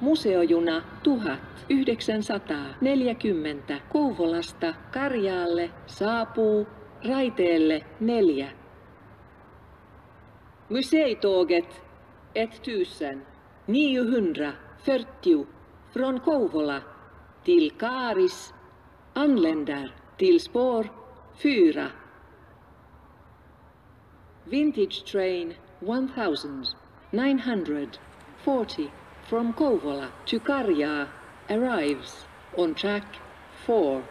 Museojuna 1940 Kouvolasta Karjaalle saapuu raiteelle 4. Museitåget 1940 från Kouvola till Karis anländer till spår 4. Vintage train 1940 from Kouvola to Karjaa arrives on track 4.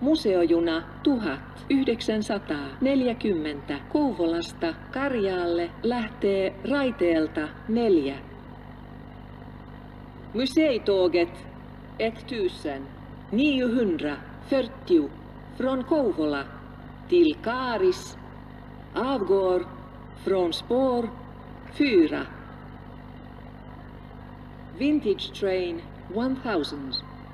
Museojuna 1940 Kouvolasta Karjaalle lähtee raiteelta 4. Museitåget 1940 från Kouvola till Karis avgår från spår 4. Vintage train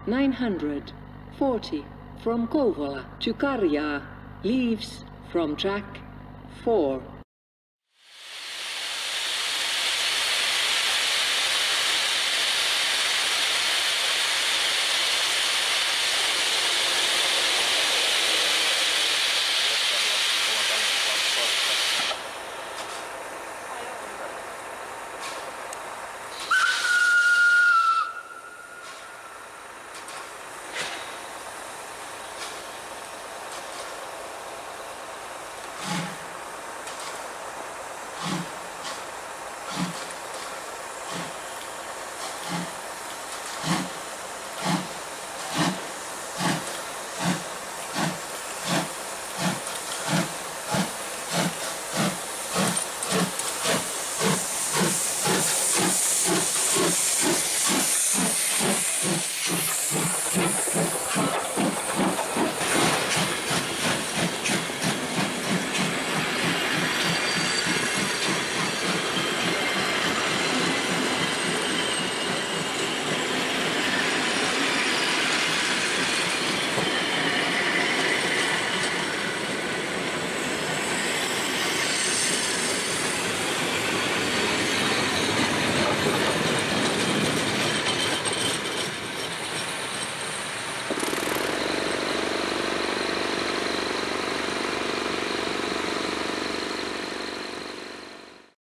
1940 from Kouvola to Karjaa leaves from track 4.